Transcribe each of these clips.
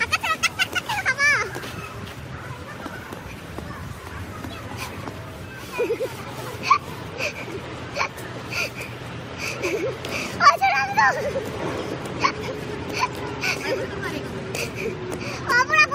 아까처럼 딱딱딱딱 가봐. 와, 저랑도. 와보라고.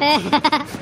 哎哈哈哈！